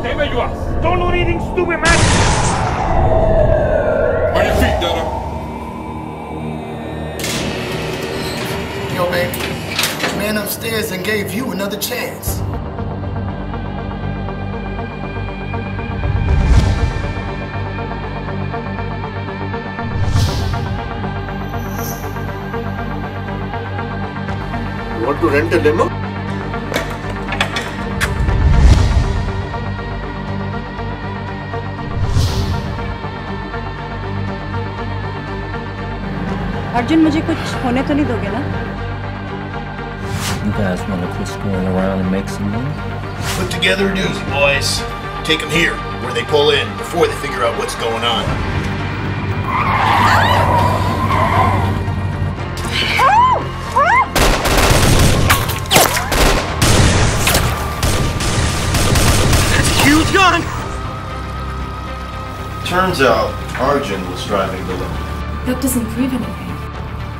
Stay where you are. Don't do anything stupid, man. On your feet, Dada. Yo, baby. The man upstairs and gave you another chance. You want to rent a limo? Arjun मुझे कुछ होने तो नहीं दोगे ना You guys want to quit screwing around and make some money? Put together a doozy, boys. Take them here, where they pull in, before they figure out what's going on. That's a huge gun! Turns out, Arjun was driving the limo. That doesn't prove anything.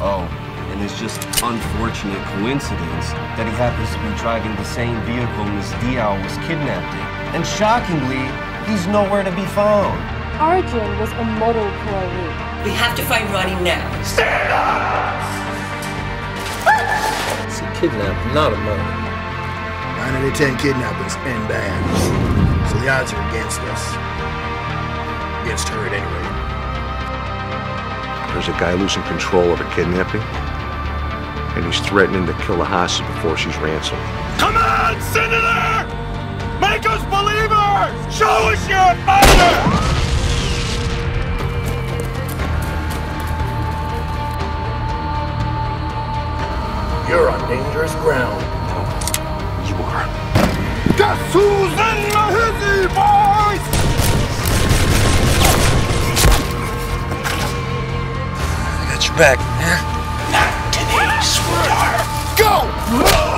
Oh, and it's just unfortunate coincidence that he happens to be driving the same vehicle Miss Deol was kidnapped in. And shockingly, he's nowhere to be found. Arjun was a model Chloe. We have to find Rani now. Stand up! It's a kidnapping, not a murder. Nine out of ten kidnappings end bad. So the odds are against us. Against her at any rate. There's a guy losing control of a kidnapping, and he's threatening to kill the hostage before she's ransomed. Come on, Senator! Make us believers! Show us you're a fighter! You're on dangerous ground. You are. Guess who's in back, man. Not today, sweetheart. Go!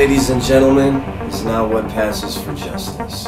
ladies and gentlemen, is not what passes for justice.